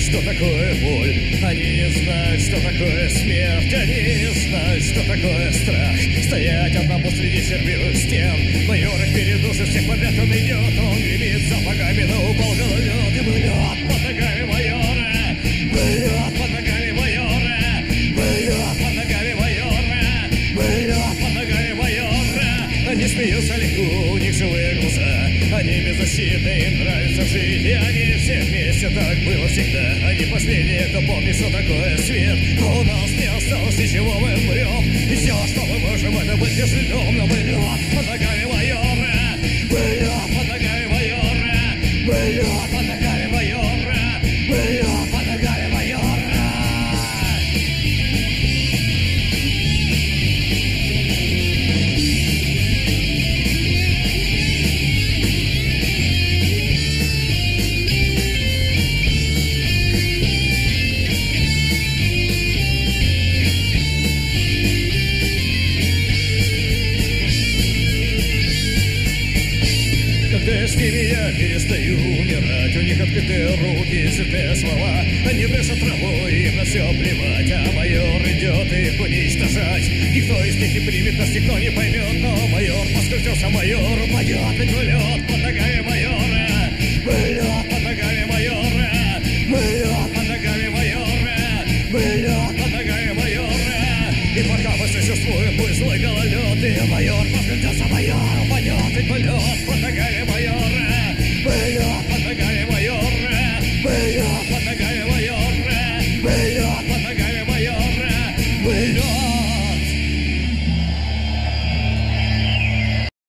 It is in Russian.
что такое боль. Они не знают, что такое смерть. Они не знают, что такое страх. Стоять одному среди сервирует стен. Майор их передушит, всех подряд он идет. Он гремит сапогами на упал головет И блюет под ногами майора. Блюет под ногами майора. Блюет под ногами майора. Блюет под ногами майора. Они смеются легко, у них живые глаза. Они беззащитны, им нравится жить. И они все так было всегда Они последние, кто помнит, что такое свет. Но у нас не осталось ничего, мы умрем И все, что мы можем, это быть безвредом Но блюет под ногами майора. Блюет под ногами майора. Блюет под ногами Ними я перестаю умирать У них открытые руки, святые слова. Они дышат травой, им на все плевать. А майор идет их уничтожать. Никто из них не примет нас, никто не поймет Но майор поскрутился, майор упадет Ведь лед под ногами майора. Лед под ногами майора. Лед под ногами майора. Лед под ногами майора. И пока мы существуем, пусть злой гололед